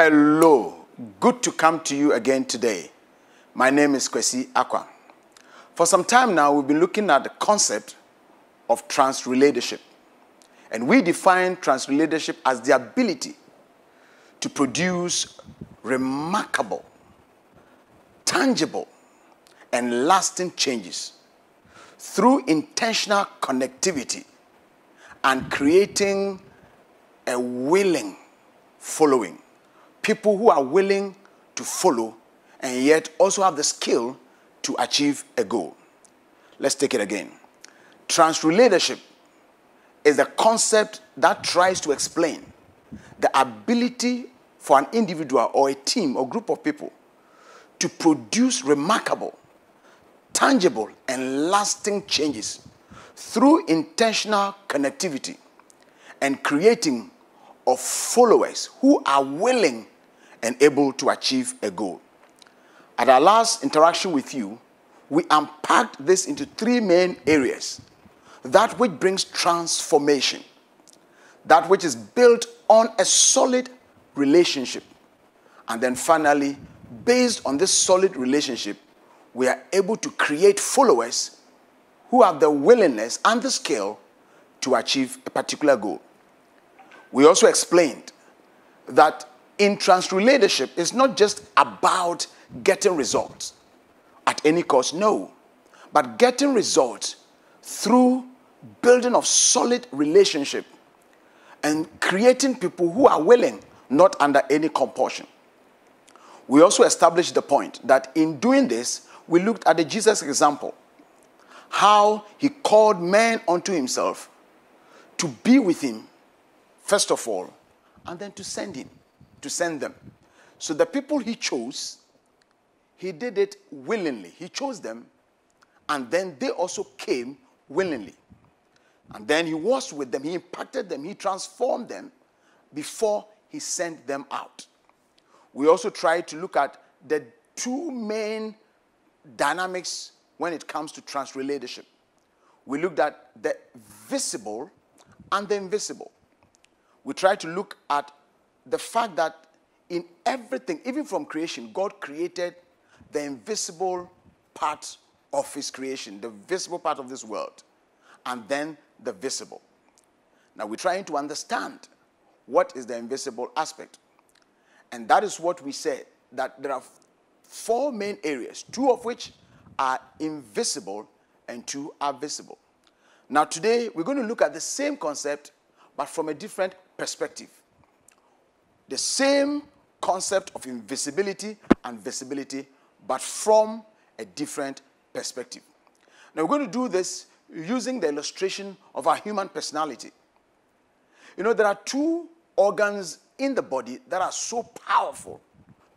Hello, good to come to you again today. My name is Kwesi Acquah. For some time now, we've been looking at the concept of transrelationship. And we define transrelationship as the ability to produce remarkable, tangible, and lasting changes through intentional connectivity and creating a willing following. People who are willing to follow and yet also have the skill to achieve a goal. Let's take it again. Transrelationship is a concept that tries to explain the ability for an individual or a team or group of people to produce remarkable, tangible, and lasting changes through intentional connectivity and creating of followers who are willing and able to achieve a goal. At our last interaction with you, we unpacked this into three main areas that which brings transformation, that which is built on a solid relationship, and then finally, based on this solid relationship, we are able to create followers who have the willingness and the skill to achieve a particular goal. We also explained that in transrelationship, it's not just about getting results. At any cost, no, but getting results through building of solid relationship and creating people who are willing, not under any compulsion. We also established the point that in doing this, we looked at the Jesus example, how he called men unto himself to be with him, first of all, and then to send him, to send them. So the people he chose, he did it willingly. He chose them, and then they also came willingly. And then he was with them, he impacted them, he transformed them before he sent them out. We also try to look at the two main dynamics when it comes to trans transrelationship. We looked at the visible and the invisible. We try to look at the fact that in everything, even from creation, God created the invisible part of his creation, the visible part of this world, and then the visible. Now we're trying to understand what is the invisible aspect. And that is what we said that there are four main areas, two of which are invisible and two are visible. Now, today we're going to look at the same concept but from a different perspective. The same concept of invisibility and visibility, but from a different perspective. Now, we're going to do this using the illustration of our human personality. You know, there are two organs in the body that are so powerful,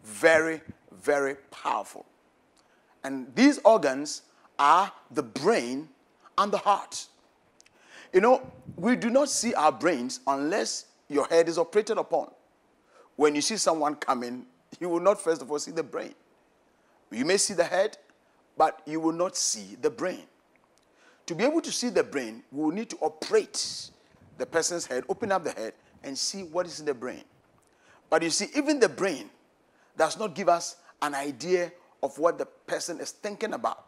very, very powerful. And these organs are the brain and the heart. You know, we do not see our brains unless your head is operated upon. When you see someone coming, you will not first of all see the brain. You may see the head, but you will not see the brain. To be able to see the brain, we will need to operate the person's head, open up the head, and see what is in the brain. But you see, even the brain does not give us an idea of what the person is thinking about.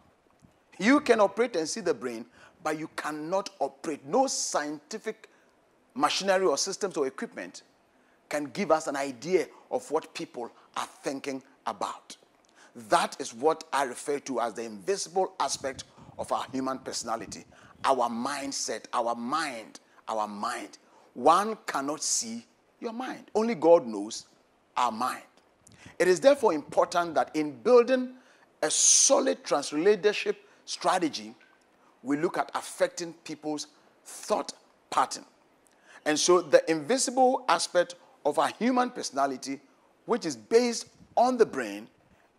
You can operate and see the brain, but you cannot operate. No scientific machinery or systems or equipment can give us an idea of what people are thinking about. That is what I refer to as the invisible aspect of our human personality, our mindset, our mind, our mind. One cannot see your mind. Only God knows our mind. It is therefore important that in building a solid transrelationship strategy, we look at affecting people's thought pattern. And so the invisible aspect of our human personality, which is based on the brain,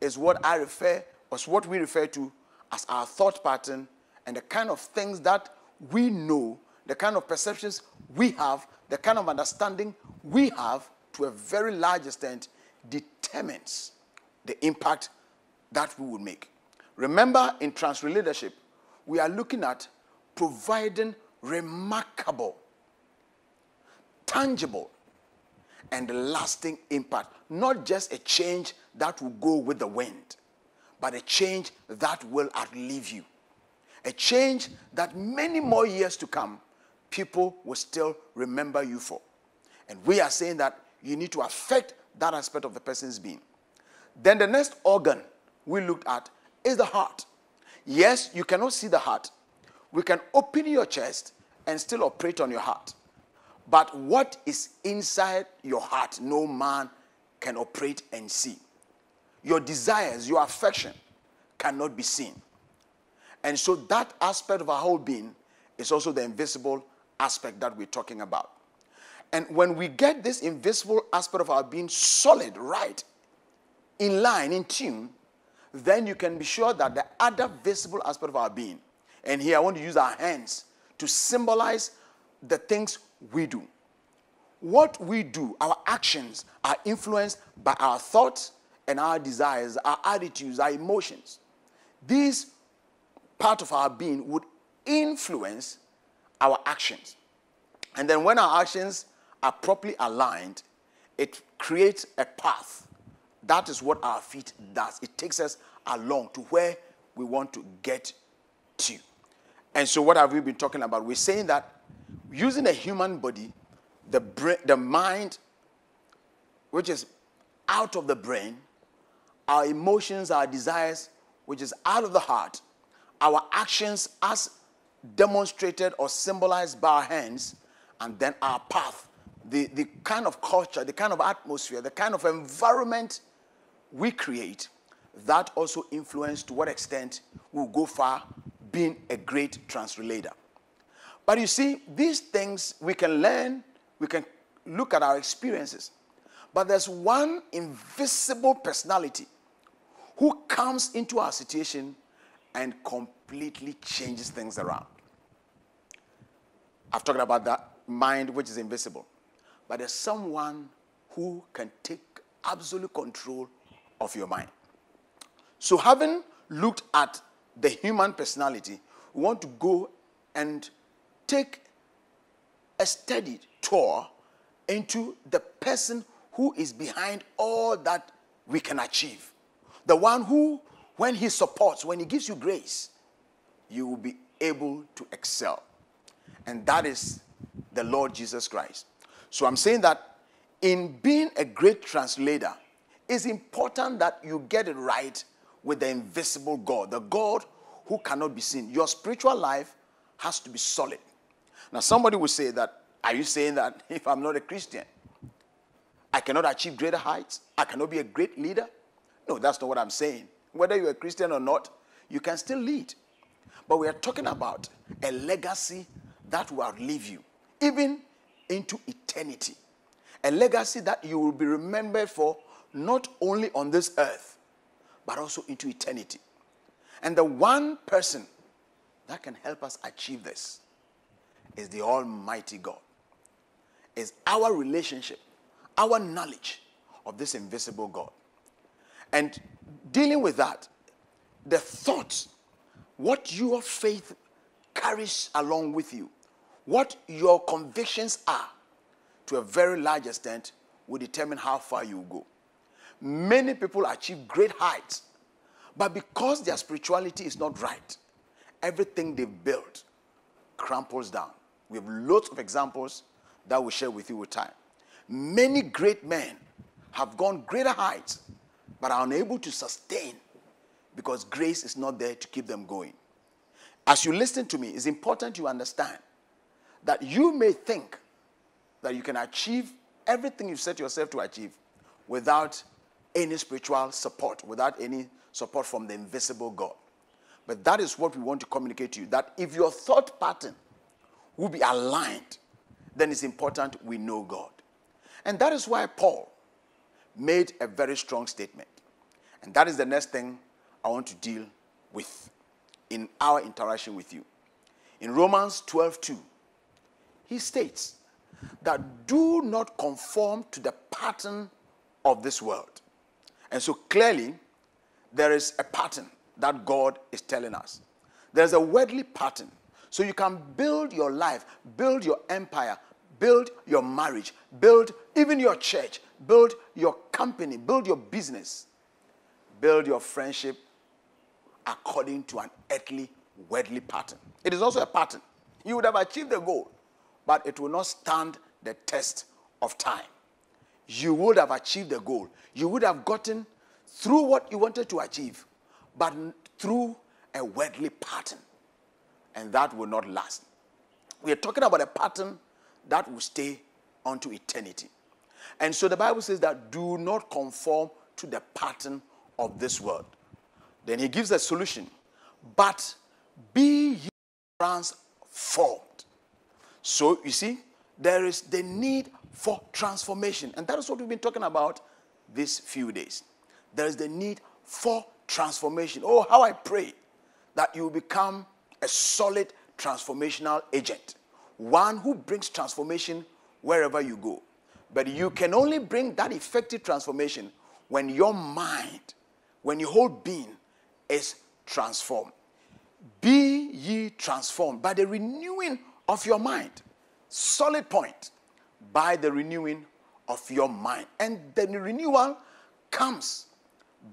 is what I refer, or what we refer to as our thought pattern and the kind of things that we know, the kind of perceptions we have, the kind of understanding we have to a very large extent determines the impact that we would make. Remember, in transrelationship, we are looking at providing remarkable, tangible, and lasting impact. Not just a change that will go with the wind, but a change that will outlive you. A change that many more years to come, people will still remember you for. And we are saying that you need to affect that aspect of the person's being. Then the next organ we looked at is the heart. Yes, you cannot see the heart. We can open your chest and still operate on your heart. But what is inside your heart, no man can operate and see. Your desires, your affection cannot be seen. And so that aspect of our whole being is also the invisible aspect that we're talking about. And when we get this invisible aspect of our being solid, right, in line, in tune, then you can be sure that the other visible aspect of our being, and here I want to use our hands to symbolize the things we do. What we do, our actions, are influenced by our thoughts and our desires, our attitudes, our emotions. These part of our being would influence our actions. And then when our actions are properly aligned, it creates a path. That is what our feet does. It takes us along to where we want to get to. And so, what have we been talking about? We're saying that using a human body, the, brain, the mind, which is out of the brain, our emotions, our desires, which is out of the heart, our actions as demonstrated or symbolized by our hands, and then our path, the, the kind of culture, the kind of atmosphere, the kind of environment we create, that also influence to what extent we'll go far being a great transrelator. But you see, these things we can learn, we can look at our experiences. But there's one invisible personality who comes into our situation and completely changes things around. I've talked about that mind which is invisible. But there's someone who can take absolute control of your mind. So, having looked at the human personality, we want to go and take a steady tour into the person who is behind all that we can achieve. The one who, when he supports, when he gives you grace, you will be able to excel. And that is the Lord Jesus Christ. So I'm saying that in being a great transrelator, it's important that you get it right with the invisible God, the God who cannot be seen. Your spiritual life has to be solid. Now, somebody will say that, are you saying that if I'm not a Christian, I cannot achieve greater heights? I cannot be a great leader? No, that's not what I'm saying. Whether you're a Christian or not, you can still lead. But we are talking about a legacy that will outlive you, even into eternity. A legacy that you will be remembered for not only on this earth, but also into eternity. And the one person that can help us achieve this is the Almighty God. Is our relationship, our knowledge of this invisible God. And dealing with that, the thoughts, what your faith carries along with you, what your convictions are, to a very large extent, will determine how far you go. Many people achieve great heights, but because their spirituality is not right, everything they've built crumples down. We have lots of examples that we'll share with you with time. Many great men have gone greater heights, but are unable to sustain because grace is not there to keep them going. As you listen to me, it's important you understand that you may think that you can achieve everything you've set yourself to achieve without any spiritual support, without any support from the invisible God. But that is what we want to communicate to you that if your thought pattern will be aligned, then it's important we know God. And that is why Paul made a very strong statement. And that is the next thing I want to deal with in our interaction with you. In Romans 12 2, he states that do not conform to the pattern of this world. And so clearly, there is a pattern that God is telling us. There's a worldly pattern. So you can build your life, build your empire, build your marriage, build even your church, build your company, build your business, build your friendship according to an earthly, worldly pattern. It is also a pattern. You would have achieved the goal, but it will not stand the test of time. You would have achieved the goal. You would have gotten through what you wanted to achieve, but through a worldly pattern. And that will not last. We are talking about a pattern that will stay unto eternity. And so the Bible says that do not conform to the pattern of this world. Then he gives a solution. But be ye transformed. So you see, there is the need for transformation. And that is what we've been talking about these few days. There is the need for transformation. Oh, how I pray that you become a solid transformational agent, one who brings transformation wherever you go. But you can only bring that effective transformation when your mind, when your whole being is transformed. Be ye transformed by the renewing of your mind. Solid point. By the renewing of your mind. And the renewal comes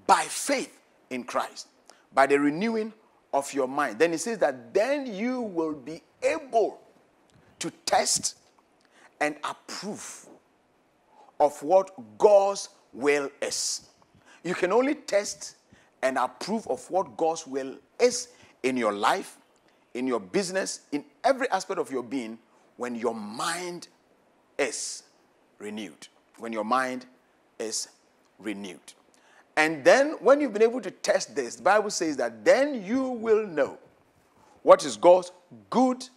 by faith in Christ, by the renewing of your mind. Then he says that then you will be able to test and approve of what God's will is. You can only test and approve of what God's will is in your life, in your business, in every aspect of your being when your mind is renewed. When your mind is renewed. And then, when you've been able to test this, the Bible says that then you will know what is God's good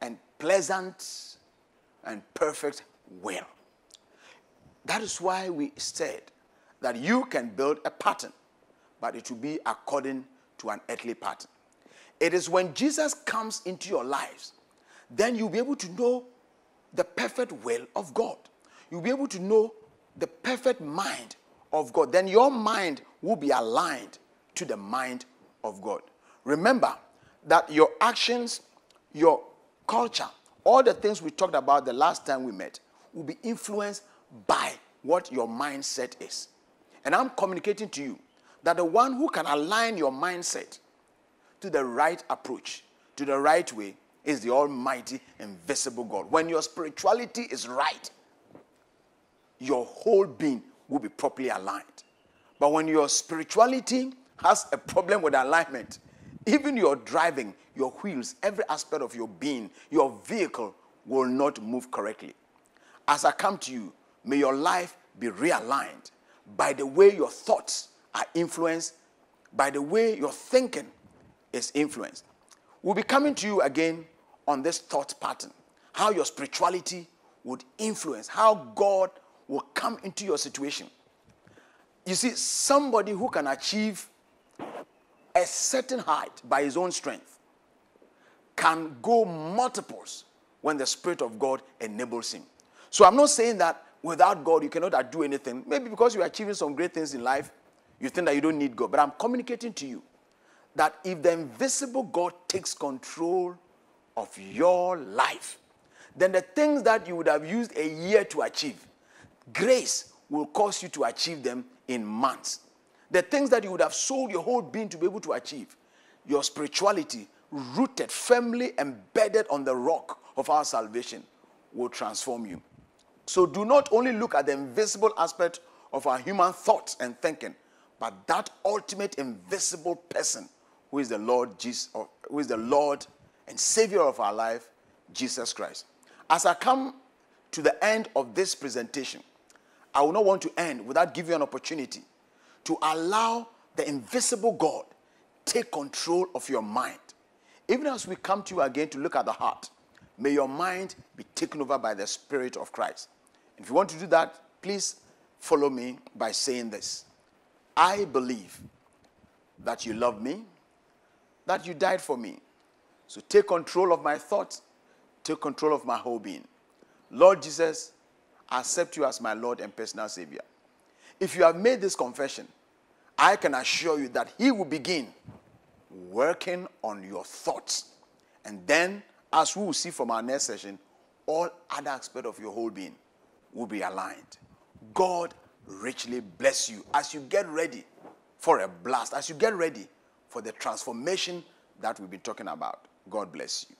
and pleasant and perfect will. That is why we said that you can build a pattern, but it will be according to an earthly pattern. It is when Jesus comes into your lives, then you'll be able to know the perfect will of God. You'll be able to know the perfect mind of God. Then your mind will be aligned to the mind of God. Remember that your actions, your culture, all the things we talked about the last time we met will be influenced by what your mindset is. And I'm communicating to you that the one who can align your mindset to the right approach, to the right way, is the Almighty, invisible God. When your spirituality is right, your whole being will be properly aligned. But when your spirituality has a problem with alignment, even your driving, your wheels, every aspect of your being, your vehicle will not move correctly. As I come to you, may your life be realigned by the way your thoughts are influenced, by the way your thinking is influenced. We'll be coming to you again on this thought pattern how your spirituality would influence, how God will come into your situation. You see, somebody who can achieve a certain height by his own strength can go multiples when the Spirit of God enables him. So I'm not saying that without God, you cannot do anything. Maybe because you're achieving some great things in life, you think that you don't need God. But I'm communicating to you that if the invisible God takes control of your life, then the things that you would have used a year to achieve, grace will cause you to achieve them in months. The things that you would have sold your whole being to be able to achieve, your spirituality, rooted, firmly embedded on the rock of our salvation, will transform you. So do not only look at the invisible aspect of our human thoughts and thinking, but that ultimate invisible person who is the Lord Jesus, who is the Lord and Savior of our life, Jesus Christ. As I come to the end of this presentation, I will not want to end without giving you an opportunity to allow the invisible God take control of your mind. Even as we come to you again to look at the heart, may your mind be taken over by the Spirit of Christ. If you want to do that, please follow me by saying this I believe that you love me, that you died for me. So take control of my thoughts, take control of my whole being. Lord Jesus, accept you as my Lord and personal Savior. If you have made this confession, I can assure you that He will begin working on your thoughts. And then, as we will see from our next session, all other aspects of your whole being will be aligned. God richly bless you as you get ready for a blast, as you get ready for the transformation that we've been talking about. God bless you.